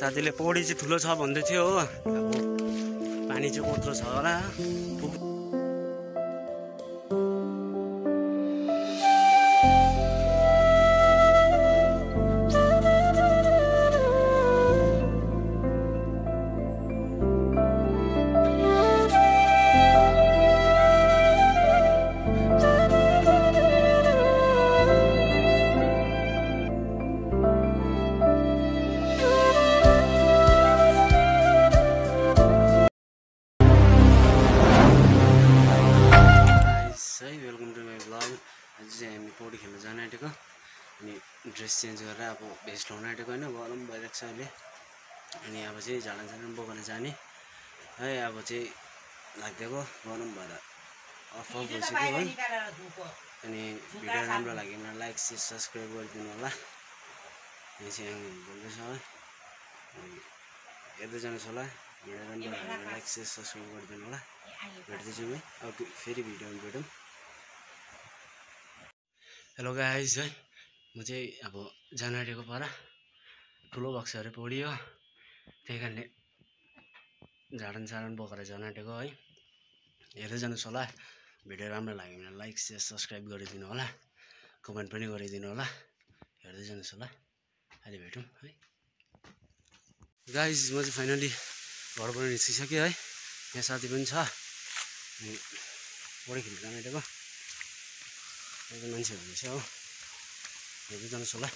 साथीले पौडी चाहिँ ठुलो छ भन्दै थियो हो। अब पानी चाहिँ कत्रो छ होला। ड्रेस चेन्ज गरेर अब भेस्ट लाउन आँटेको होइन गरम भइरहेको छ अहिले। अनि अब चाहिँ झाडा झाडा बोकेर जाने। है अब चाहिँ लाग्दिएको गरम भएर अफ अफ भइसक्यो है। अनि भिडियो राम्रो लाग्यो भने लाइक सेयर सब्सक्राइब गरिदिनु होला। यहाँ चाहिँ बोल्दैछ है। अनि हेर्दै जानुहोस् होला। भिडियो राम्रो लाग्यो भने लाइक सेयर सब्सक्राइब गरिदिनु होला। भेट्दैछौँ है। अब फेरि भिडियोमा भेटौँ। हेलो गाइज है। म चाहिँ अब जानुअरीको पर ठुलो भएको अरे पौडी हो त्यही कारणले झाडन साडन बोकेर जान आँटेको है। हेर्दै जानुहोस् होला। भिडियो राम्रो लाग्यो भने लाइक सेयर सब्सक्राइब गरिदिनु होला। कमेन्ट पनि गरिदिनु होला। हेर्दै जानुहोस् होला। अहिले भेटौँ है। गाइज म चाहिँ फाइनली घरबाट निस्किसकेँ है। यहाँ साथी पनि छ। अनि पौडी खेल्नु जान आँटेको अहिले मान्छे हुँदैछ हो। हेर्दै जानुहोस् होला।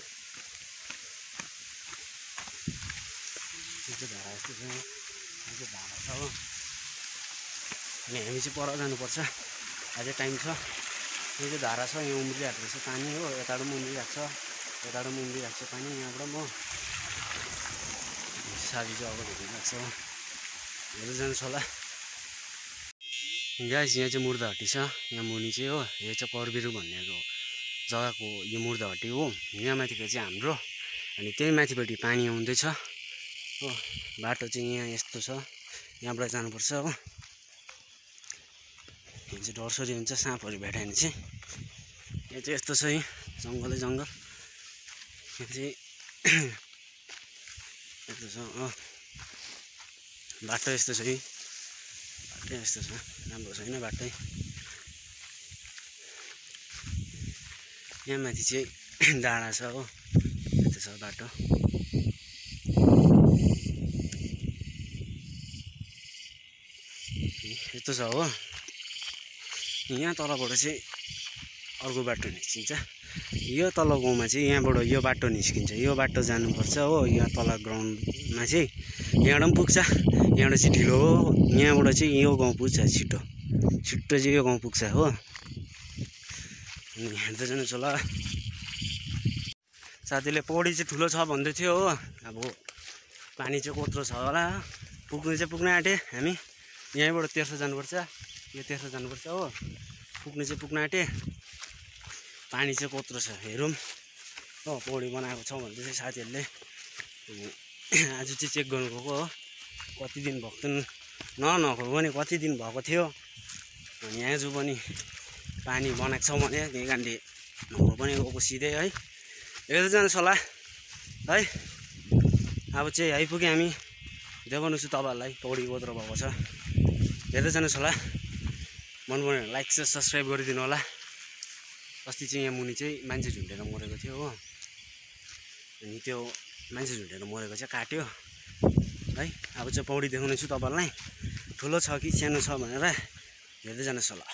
त्यो धारा जस्तो छ। यो चाहिँ धारा छ हो। अनि हामी चाहिँ पर जानुपर्छ। अझै टाइम छ। यो चाहिँ धारा छ यहाँ उम्रिरहेको रहेछ पानी हो। यताबाट पनि उम्रिरहेको छ। यताबाट पनि उम्रिरहेको छ पानी। यहाँबाट पनि हो। साथी चाहिँ अब भेटिरहेको छ हो। हेर्दै जानुहोस् होला। गाइस यहाँ चाहिँ मुर्दाहट्टी छ। यहाँ मुनि चाहिँ हो। यो चाहिँ पर्बिरु भन्नेको जग्गाको यो मुर्दाहट्टी हो। यहाँ माथिको चाहिँ हाम्रो अनि त्यही माथिपट्टि पानी आउँदैछ। हो बाटो चाहिँ यहाँ यस्तो छ। यहाँबाट जानुपर्छ हो। यहाँ चाहिँ डरसरी हुन्छ साँपहरू भेटायो भने चाहिँ। यहाँ चाहिँ यस्तो छ यहीँ जङ्गलै जङ्गल। यहाँ चाहिँ यस्तो छ हो। बाटो यस्तो छ यहीँ बाटो यस्तो छ। राम्रो छैन बाटै। यहाँ माथि चाहिँ डाँडा छ हो। यस्तो छ बाटो। यस्तो छ हो। यहाँ तलबाट चाहिँ अर्को बाटो निस्किन्छ। यो तल गाउँमा चाहिँ यहाँबाट यो बाटो निस्किन्छ। यो बाटो जानुपर्छ हो। यहाँ तल ग्राउन्डमा चाहिँ यहाँबाट पनि पुग्छ। यहाँबाट चाहिँ ढिलो हो। यहाँबाट चाहिँ यो गाउँ पुग्छ छिटो। छिट्टो चाहिँ यो गाउँ पुग्छ हो। हेर्दै जानुहोस् होला साथीले पौडी चाहिँ ठुलो छ भन्दै थियो हो। अब पानी चाहिँ कत्रो छ होला। पुग्नु चाहिँ पुग्न आँटेँ हामी यहीँबाट तेर्सो जानुपर्छ। यो तेर्सो जानुपर्छ हो। पुग्नु चाहिँ पुग्न आँटेँ। पानी चाहिँ कत्रो छ हेरौँ। हो पौडी बनाएको छ भन्दै चाहिँ साथीहरूले। आज चाहिँ चेक गर्नु गएको हो। कति दिन भएको त न नगएको पनि कति दिन भएको थियो। अनि आज पनि पानी बनाएको छ भने त्यही कारणले नगएको पनि गएको सिधै है। हेर्दै जानुहोस् होला है। अब चाहिँ आइपुग्यो हामी। देखाउनु छु तपाईँहरूलाई पौडी कत्रो भएको छ। हेर्दै जानुहोस् होला। मन पऱ्यो लाइक चाहिँ सब्सक्राइब गरिदिनु होला। अस्ति चाहिँ यहाँ मुनि चाहिँ मान्छे झुन्डेर मरेको थियो हो। अनि त्यो मान्छे झुन्डेर मरेको चाहिँ काट्यो। है अब चाहिँ पौडी देखाउने छु तपाईँहरूलाई। ठुलो छ कि सानो छ भनेर हेर्दै जानुहोस् होला।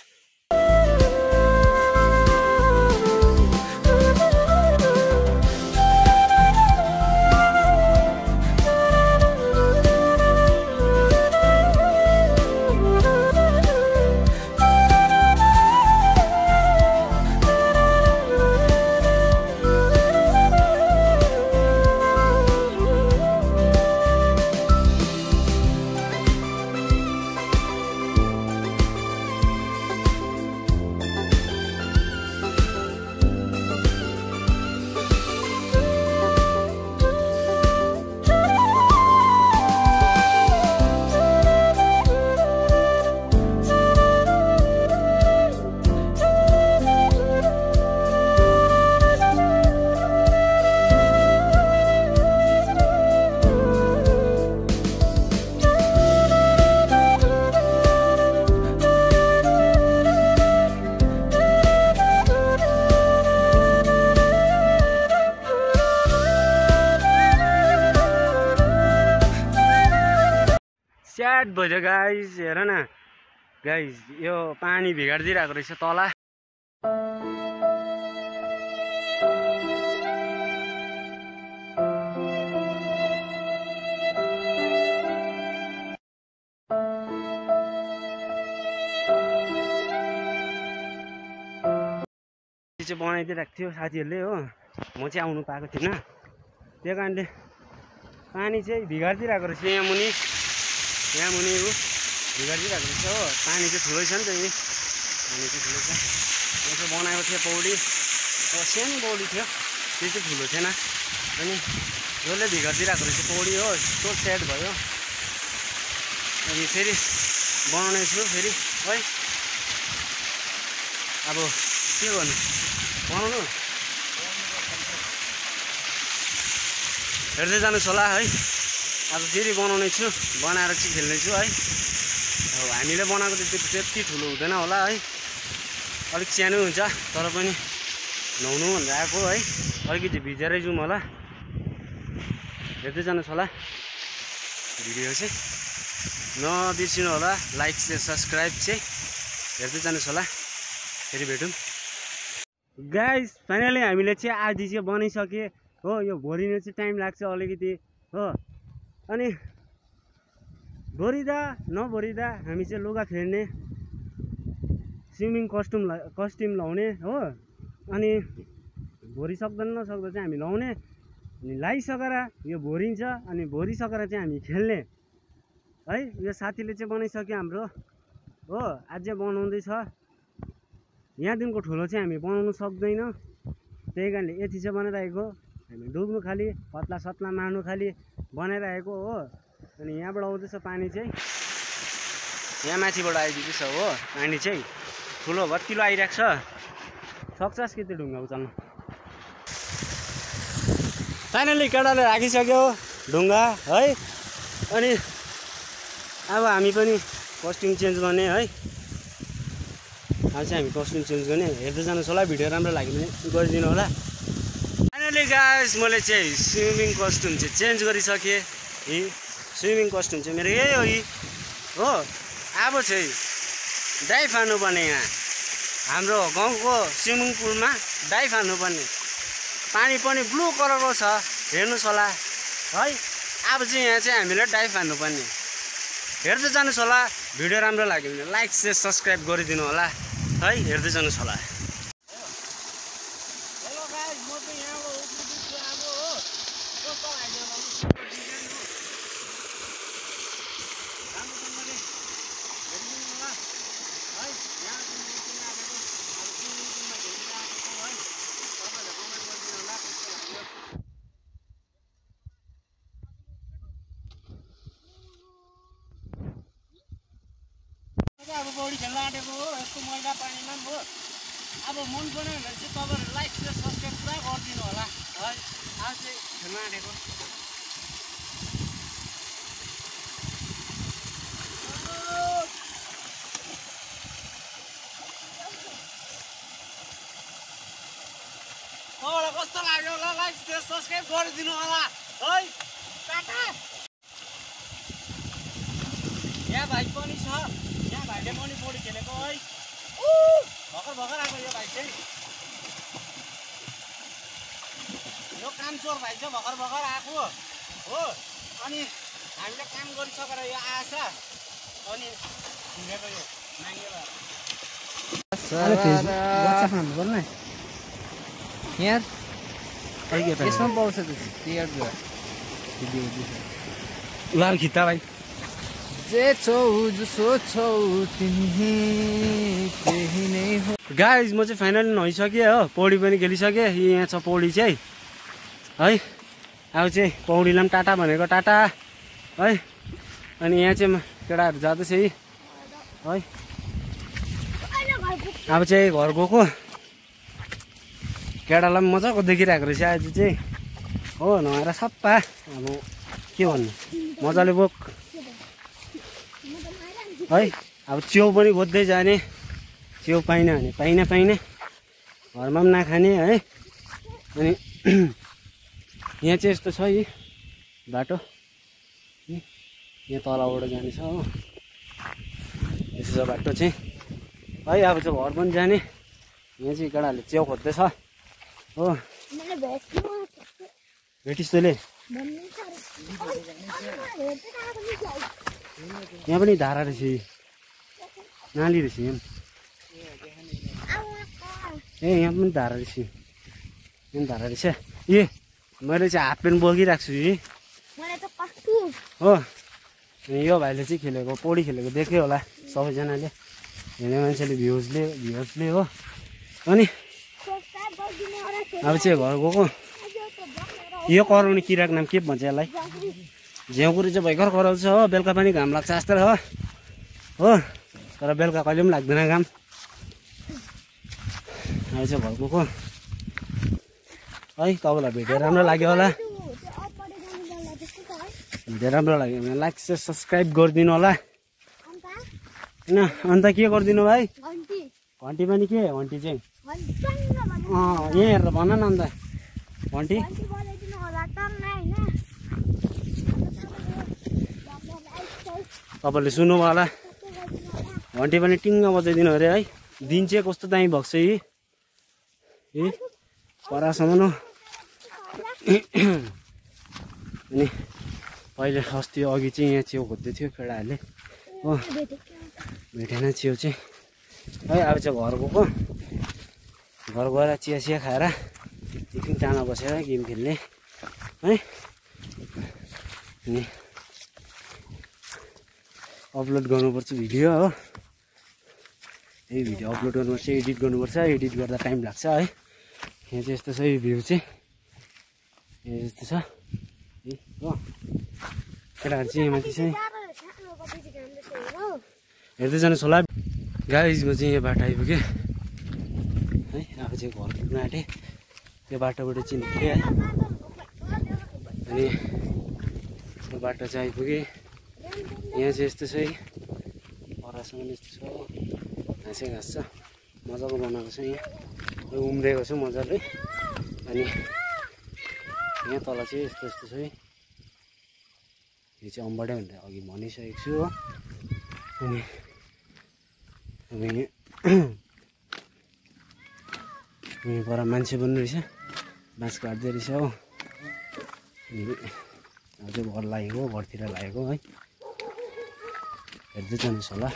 स्याड भइदियो गाइस हेर न। गाइस यो पानी भिगाडिदिइरहेको रहेछ तल। चाहिँ बनाइदिइरहेको थियो साथीहरूले हो। म चाहिँ आउनु पाएको थिइनँ। त्यो कारणले पानी चाहिँ भिगाडिदिइरहेको रहेछ यहाँ मुनि। यहाँ मुनि ऊ भिगाडिदिइरहेको रहेछ हो। पानी चाहिँ ठुलै छ नि त यी। पानी चाहिँ ठुलो छ। यहाँ चाहिँ बनाएको थियो पौडी। अब सानो पौडी थियो। त्यो चाहिँ ठुलो थिएन। अनि जसले भिगाडिदिइरहेको रहेछ पौडी हो। यस्तो सेट भयो। अनि फेरि बनाउने छु फेरि। है अब के गर्नु? बनाउनु? हेर्दै जानुहोस् होला है। अब फेरि बनाउने छु बनाएर चाहिँ खेल्नेछु है। अब हामीले बनाएको त्यो त्यति ठुलो हुँदैन होला है। अलिक सानो हुन्छ तर पनि नुहाउनु भनेर आएको है। अलिकति भिजेरै जाउँ होला। हेर्दै जानुहोस् होला। भिडियो चाहिँ नबिर्सिनु होला। लाइक चाहिँ सब्सक्राइब चाहिँ हेर्दै जानुहोस् होला। फेरि भेटौँ। गाइस फाइनली हामीले चाहिँ आधी चाहिँ बनाइसके हो यो भरिनु चाहिँ टाइम लाग्छ अलिकति हो। अनि भरिँदा नभरिँदा हामी चाहिँ लुगा फेर्ने स्विमिङ कस्ट्युम कस्ट्युम लाउने हो। अनि भरिसक्दा नसक्दा चाहिँ हामी लाउने। अनि लगाइसकेर यो भरिन्छ अनि भरिसकेर चाहिँ हामी खेल्ने। है यो साथीले चाहिँ बनाइसक्यो हाम्रो। हो अझै बनाउँदैछ। यहाँदेखिको ठुलो चाहिँ हामी बनाउनु सक्दैन। त्यही कारणले यति चाहिँ बनाइरहेको। हामी डुब्नु खालि पत्ला सत्ला मार्नु खालि बनाइरहेको हो। अनि यहाँबाट आउँदैछ पानी चाहिँ। यहाँ माथिबाट आइदिँदैछ हो पानी चाहिँ। ठुलो भत्किलो आइरहेको छ। सक्छस् कि त्यो ढुङ्गा उचाल्नु फाइनली केटाले राखिसक्यो ढुङ्गा है। अनि अब हामी पनि कस्ट्युम चेन्ज गर्ने है। अब चाहिँ हामी कस्ट्युम चेन्ज गर्ने। हेर्दै जानुहोस् होला भिडियो राम्रो लाग्यो भने गरिदिनु होला। फाइनली गाइस मैले चाहिँ स्विमिङ कस्ट्युम चाहिँ चेन्ज गरिसकेँ। यी स्विमिङ कस्ट्युम चाहिँ मेरो यही हो यी। हो अब चाहिँ डाइभ हान्नुपर्ने यहाँ। हाम्रो गाउँको स्विमिङ पुलमा डाइभ हान्नुपर्ने पानी पनि ब्लू कलरको छ हेर्नुहोस् होला। है अब चाहिँ यहाँ चाहिँ हामीले डाइभ हान्नुपर्ने हेर्दै जानुहोस् होला भिडियो राम्रो लाग्यो भने लाइक सेयर सब्सक्राइब गरिदिनु होला। है हेर्दै जानुहोस् हेलो गाइस म चाहिँ यहाँबाट उफ्रिँदैछु अब हो कस्तो लाग्यो होला डिजाइन हो राम्रोसँगले हेरिदिनु होला है यहाँ चाहिँ म उफ्रिन आएको अब स्विमिङ पुलमा खेलिरहेको छु है तपाईँहरूले कमेन्ट गरिदिनु होला कस्तो लाग्यो आँटेको हो यस्तो मैला पानीमा पनि हो। अब मन पऱ्यो भने चाहिँ तपाईँहरू लाइक र सब्सक्राइब पुरा गरिदिनु होला। है आज चाहिँ खेल्न आँटेको तपाईँलाई कस्तो लाग्यो होला? लाइक र सब्सक्राइब गरिदिनु होला। है टाटा! यहाँ भाइ पनि छ। भाइले पनि पौडी खेलेको है भर्खर भर्खर आएको यो भाइ चाहिँ यो काम चोर भाइ चाहिँ भर्खर भर्खर आएको हो अनि हामीले काम गरिसकेर यो आएछ अनि हिँडेको यो यहाँ यसमा पाउँछ त क्लियर लाल खिच्दा भाइ गाइज म चाहिँ फाइनली नुहाइसकेँ हो। पौडी पनि खेलिसकेँ। यहाँ छ पौडी चाहिँ। है अब चाहिँ पौडीलाई पनि टाटा भनेको टाटा। है अनि यहाँ चाहिँ केटाहरू जाँदैछ है है। अब चाहिँ घर गएको। केटालाई पनि मजाको देखिरहेको रहेछ आज चाहिँ। हो नुहाएर सप्पा। अब के भन्नु? मजाले बोक। है? अब च्याउ पनि खोज्दै जाने। च्याउ पाइनँ भने पाइनँ पाइनँ। घरमा पनि नखाने है। अनि यहाँ चाहिँ यस्तो छ यी बाटो। यहाँ तलबाट जाने छ हो। यसो छ बाटो चाहिँ। है अब चाहिँ घर पनि जाने। यहाँ चाहिँ केटाहरूले च्याउ खोज्दैछ। हो। भेटिस् तैँले। यहाँ पनि धारा रहेछ। नाली रहेछ यहाँ। ए यहाँ पनि धारा रहेछ। यहाँ धारा रहेछ। ए मैले चाहिँ हाफ प्यान्ट बोकिरहेको छु कस्तो हो। यो भाइले चाहिँ खेलेको पौडी खेलेको देख्यो होला सबैजनाले। हेर्ने मान्छेले भ्युजले भ्युजले हो। अनि अब चाहिँ घर गएको। यो कराउने किराको नाम के भन्छ यसलाई? झ्याउकुरी चाहिँ भर्खर कराउँछ हो। बेलुका पनि घाम लाग्छ जस्तो हो। हो तर बेलुका कहिले पनि लाग्दैन घाम। अब चाहिँ गएको है तपाईँलाई भेटेर राम्रो लाग्यो होला। भिडियो राम्रो लाग्यो भने लाइक चाहिँ सब्सक्राइब गरिदिनु होला। होइन अन्त के गरिदिनु भाइ? घन्टी। पनि के घन्टी चाहिँ? अँ यहीँ हेरेर भन न अन्त। घन्टी घन्टी बजाइदिनु होला टङ्ग होइन तपाईँले सुन्नुभयो होला। घन्टी पनि टिङ्ग बजाइदिनु अरे है। दिन चाहिँ कस्तो दामी भएको छ यी। ए परासम्म। अनि पहिले अस्ति अघि चाहिँ यहाँ छेउ खोज्दै थियो केटाहरूले हो। भेटेन छेउ चाहिँ। है अब चाहिँ घर गएको। घर गएर चिया चिया खाएर एकछिन टाढा बसेर गेम खेल्ने। है। अनि अपलोड गर्नुपर्छ भिडियो हो। यही भिडियो अपलोड गर्नुपर्छ एडिट गर्नुपर्छ एडिट गर्दा टाइम लाग्छ है। यहाँ चाहिँ यस्तो छ यो भ्यू चाहिँ। यहाँ यस्तो छ। है हो। केटाहरू चाहिँ माथि चाहिँ। हेर्दै जानुहोस् होला गाइजमा चाहिँ यो बाटो आइपुग्यो है अब चाहिँ घर पुग्न आँटेँ। त्यो बाटोबाट चाहिँ निक्लेँ है अनि यो बाटो चाहिँ आइपुगेँ। यहाँ चाहिँ यस्तो छ है। परासँग यस्तो छ। घाँसै घाँस छ। मजाको बनाएको छ यहाँ। उम्रेको छ मजाले। अनि यहाँ तल चाहिँ यस्तो यस्तो छ है। यो चाहिँ अम्बडै भनेर अघि भनिसकेको छु हो। अनि अब यहाँ पर मान्छे बन्नु रहेछ। बाँस काट्दै रहेछ हो। अनि चाहिँ घर लागेको घरतिर लागेको है। हेर्दै जानुहोस् होला।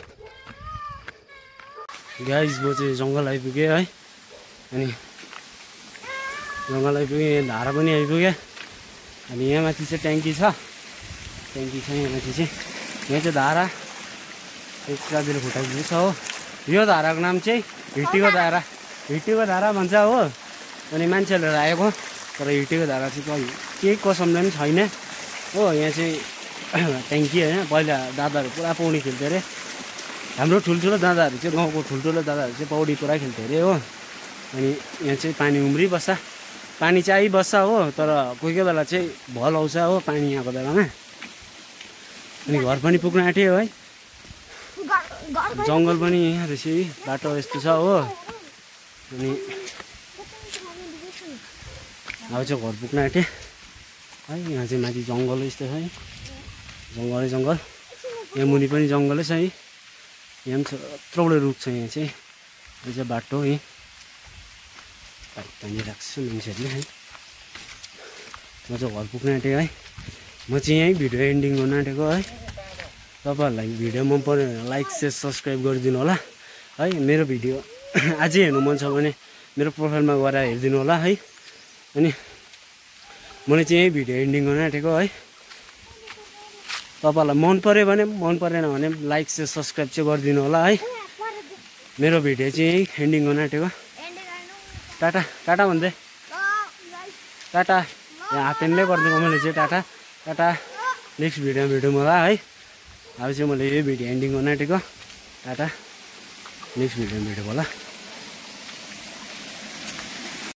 गाइज म चाहिँ जङ्गल आइपुगेँ है। अनि जङ्गल आइपुगेँ धारा पनि आइपुगेँ। अनि यहाँ माथि चाहिँ ट्याङ्की छ। ट्याङ्की छ यहाँ माथि चाहिँ। यहाँ चाहिँ धारा। यो चाहिँ साथीले फुटाइदिएको छ हो। यो धाराको नाम चाहिँ हिटीको धारा। हिटीको धारा भन्छ हो। अनि मान्छेहरूले राखेको तर हिटीको धारा चाहिँ केही कसमले पनि छैन। हो यहाँ चाहिँ ट्याङ्की होइन पहिला दादाहरू पुरा पौडी खेल्थ्यो अरे हाम्रो ठुल्ठुलो दादाहरू चाहिँ गाउँको ठुल्ठुलो दादाहरू चाहिँ पौडी पुरा खेल्थ्यो अरे हो अनि यहाँ चाहिँ पानी उम्रिबस्छ पानी चाहिँ आइबस्छ हो तर कोही कोही बेला चाहिँ भल आउँछ हो पानी आएको बेलामा अनि घर पनि पुग्न आँट्यो है जङ्गल पनि यहाँ रहेछ बाटो यस्तो छ हो अनि अब चाहिँ घर पुग्न आँटेँ है यहाँ चाहिँ माथि जङ्गल यस्तो छ है जङ्गलै जङ्गल। यहाँ मुनि पनि जङ्गलै छ है यहाँ पनि यत्रो रुख छ यहाँ चाहिँ। यो चाहिँ बाटो है बाइक तानिरहेको छ मान्छेहरूले है। म चाहिँ घर पुग्न आँटेँ है। म चाहिँ यहीँ भिडियो एन्डिङ गर्न आँटेको है। तपाईँहरूलाई भिडियो मन पऱ्यो भने लाइक सेयर सब्सक्राइब गरिदिनु होला। है मेरो भिडियो अझै हेर्नु मन छ भने मेरो प्रोफाइलमा गएर हेरिदिनु होला है। अनि मैले चाहिँ यही भिडियो एन्डिङ गर्न आँटेको है। तपाईँहरूलाई मन पऱ्यो भने मन परेन भने लाइक सेयर सब्सक्राइब चाहिँ गरिदिनु होला है। मेरो भिडियो चाहिँ एन्डिङ गर्न आँटेको टाटा टाटा भन्दै। टाटा। यहाँ हातेनले गरिदिएको मैले चाहिँ टाटा। टाटा। नेक्स्ट भिडियोमा भेटौँ होला है। अब चाहिँ मैले यही भिडियो एन्डिङ गर्न आँटेको टाटा। नेक्स्ट भिडियोमा भेटौँ होला।